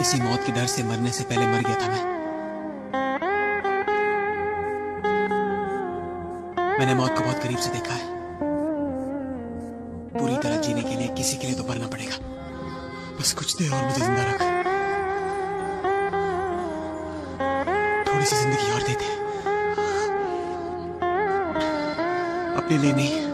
इसी मौत के डर से मरने से पहले मर गया था मैं। मैंने मौत को बहुत करीब से देखा है। पूरी तरह जीने के लिए, किसी के लिए तो मरना पड़ेगा। बस कुछ देर और मुझे ज़िंदा रख। थोड़ी सी ज़िंदगी और देते। अपने लिए नहीं।